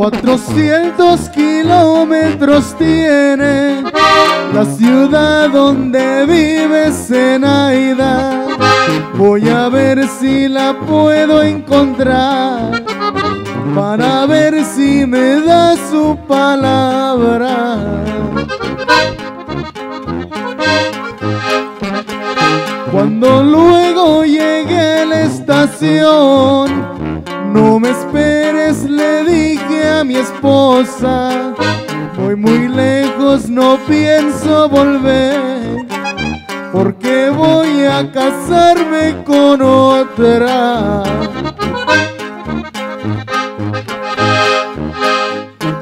400 kilómetros tiene la ciudad donde vive Zenaida. Voy a ver si la puedo encontrar para ver si me da su palabra. Cuando luego llegué a la estación, no me mi esposa, voy muy lejos, no pienso volver, porque voy a casarme con otra.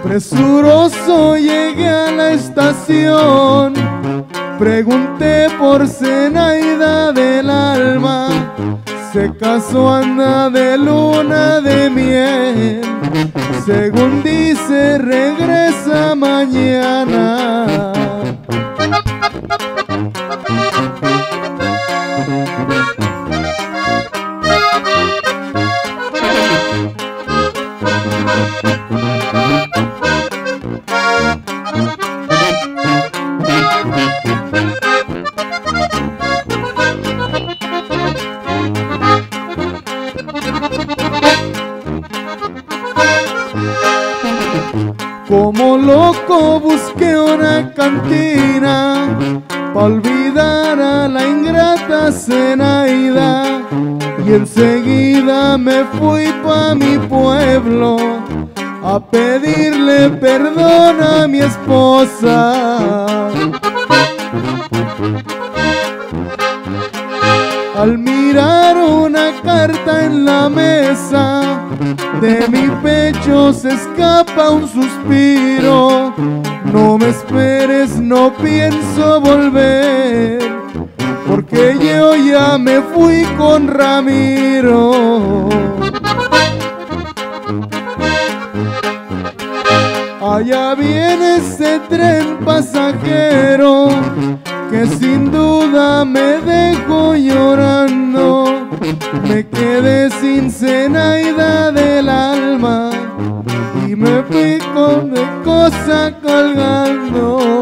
Presuroso llegué a la estación, pregunté por Zenaida del alma, se casó anda de luna de miel, según dice regresa mañana. Loco busqué una cantina pa' olvidar a la ingrata Zenaida y enseguida me fui pa' mi pueblo a pedirle perdón a mi esposa. Al mirar una carta en la mesa, de mi pecho se escapa un suspiro. No me esperes, no pienso volver, porque yo ya me fui con Ramiro. Allá viene ese tren pasajero que sin duda me dejó llorando. Me quedé sin cenaida del alma y me fui con de cosa colgando.